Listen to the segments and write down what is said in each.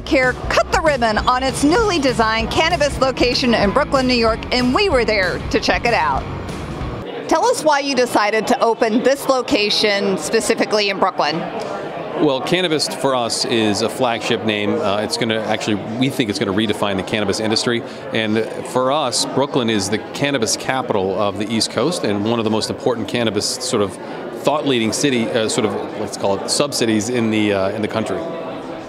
Care cut the ribbon on its newly designed cannabis location in Brooklyn, New York, and we were there to check it out. Tell us why you decided to open this location specifically in Brooklyn. Well, Cannabist for us is a flagship name. Uh, it's going to actually, we think it's going to redefine the cannabis industry. And for us, Brooklyn is the cannabis capital of the East Coast and one of the most important cannabis sort of thought leading city, uh, sort of let's call it sub cities in the uh, in the country.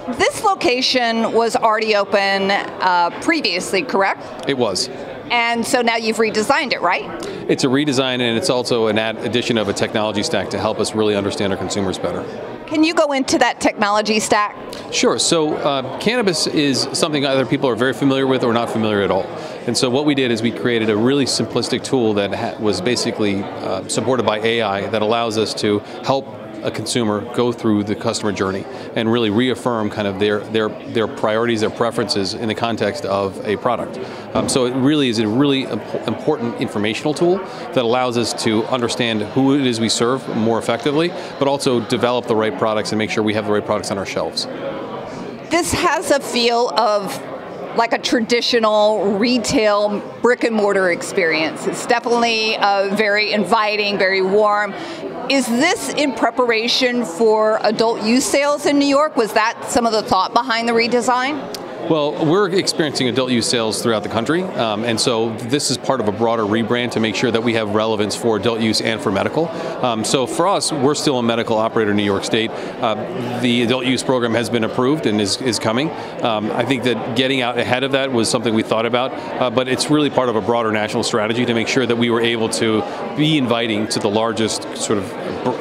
This location was already open uh, previously, correct? It was. And so now you've redesigned it, right? It's a redesign and it's also an addition of a technology stack to help us really understand our consumers better. Can you go into that technology stack? Sure. So, uh, cannabis is something either people are very familiar with or not familiar at all. And so, what we did is we created a really simplistic tool that was basically uh, supported by AI that allows us to help a consumer go through the customer journey and really reaffirm kind of their their their priorities, their preferences in the context of a product. Um, so it really is a really imp- important informational tool that allows us to understand who it is we serve more effectively, but also develop the right products and make sure we have the right products on our shelves. This has a feel of like a traditional retail brick and mortar experience. It's definitely uh, very inviting, very warm. Is this in preparation for adult use sales in New York? Was that some of the thought behind the redesign? Well, we're experiencing adult use sales throughout the country, um, and so this is part of a broader rebrand to make sure that we have relevance for adult use and for medical. Um, so for us, we're still a medical operator in New York State. Uh, the adult use program has been approved and is, is coming. Um, I think that getting out ahead of that was something we thought about, uh, but it's really part of a broader national strategy to make sure that we were able to be inviting to the largest, sort of,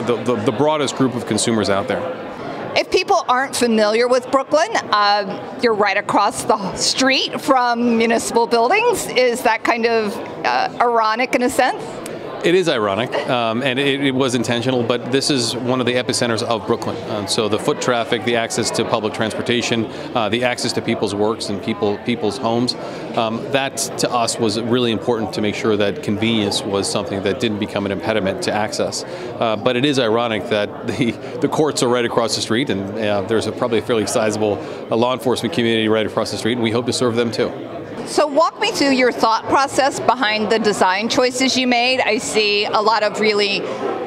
the, the, the broadest group of consumers out there. If people aren't familiar with Brooklyn, uh, you're right across the street from municipal buildings. Is that kind of uh, ironic in a sense? It is ironic, um, and it, it, was intentional, but this is one of the epicenters of Brooklyn. Um, so the foot traffic, the access to public transportation, uh, the access to people's works and people people's homes, um, that to us was really important to make sure that convenience was something that didn't become an impediment to access. Uh, but it is ironic that the, the courts are right across the street, and uh, there's a, probably a fairly sizable uh, law enforcement community right across the street, and we hope to serve them too. So, walk me through your thought process behind the design choices you made. I see a lot of really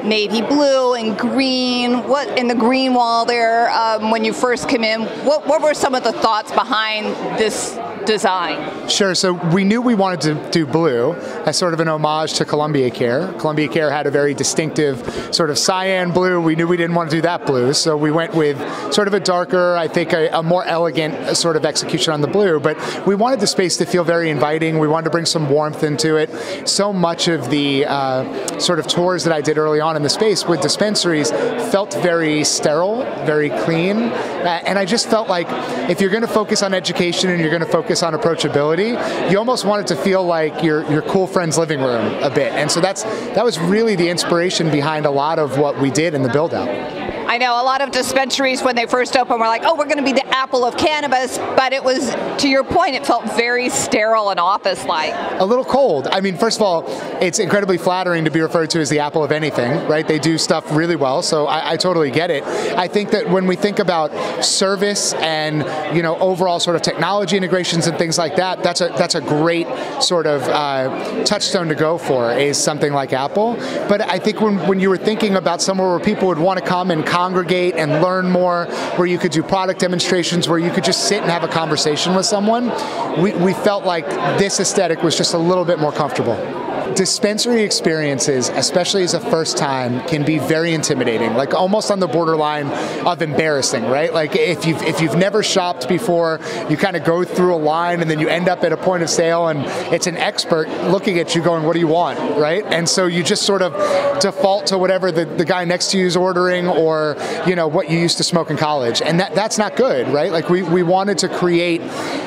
navy blue and green. What in the green wall there um, when you first came in? What, what were some of the thoughts behind this design? Sure. So we knew we wanted to do blue as sort of an homage to Columbia Care. Columbia Care had a very distinctive sort of cyan blue. We knew we didn't want to do that blue, so we went with sort of a darker, I think, a, a more elegant sort of execution on the blue. But we wanted the space to feel very inviting. We wanted to bring some warmth into it. So much of the uh, sort of tours that I did early on in the space with dispensaries felt very sterile, very clean, uh, and I just felt like if you're going to focus on education and you're going to focus focus on approachability, you almost want it to feel like your your cool friend's living room a bit. And so that's that was really the inspiration behind a lot of what we did in the build out. I know a lot of dispensaries when they first opened were like, oh, we're going to be the apple of cannabis, but it was, to your point, it felt very sterile and office like. A little cold. I mean, first of all, it's incredibly flattering to be referred to as the apple of anything, right? They do stuff really well, so I, I totally get it. I think that when we think about service and, you know, overall sort of technology integrations and things like that, that's a, that's a great sort of uh, touchstone to go for, is something like Apple. But I think when, when you were thinking about somewhere where people would want to come and congregate and learn more, where you could do product demonstrations, where you could just sit and have a conversation with someone, we, we felt like this aesthetic was just a little bit more comfortable dispensary experiences, especially as a first time, can be very intimidating, like almost on the borderline of embarrassing, right? Like if you've if you've never shopped before, you kind of go through a line and then you end up at a point of sale and it's an expert looking at you going, What do you want? Right? And so you just sort of default to whatever the, the guy next to you is ordering or, you know, what you used to smoke in college. And that, that's not good, right? Like we, we wanted to create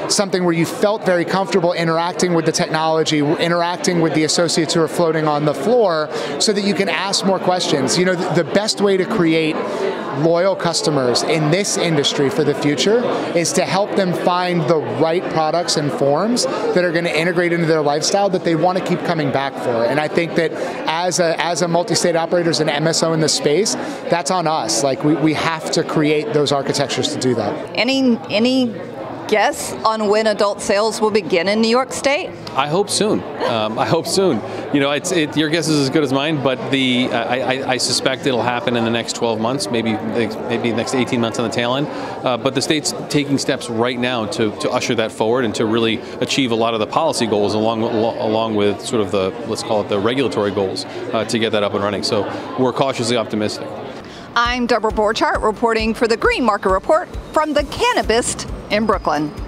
something where you felt very comfortable interacting with the technology, interacting with the associates who are floating on the floor, so that you can ask more questions. You know, the best way to create loyal customers in this industry for the future is to help them find the right products and forms that are going to integrate into their lifestyle that they want to keep coming back for. And I think that as a as a multi-state operator, as an MSO in the space, that's on us. Like we, we have to create those architectures to do that. Any any guess on when adult sales will begin in New York State? I hope soon. Um, I hope soon. You know, it's it, your guess is as good as mine, but the I, I, I, suspect it'll happen in the next 12 months, maybe maybe the next 18 months on the tail end. Uh, but the state's taking steps right now to, to usher that forward and to really achieve a lot of the policy goals along along with sort of the let's call it the regulatory goals uh, to get that up and running. So we're cautiously optimistic. I'm Debra Borchardt reporting for the Green Market Report from the Cannabist in Brooklyn.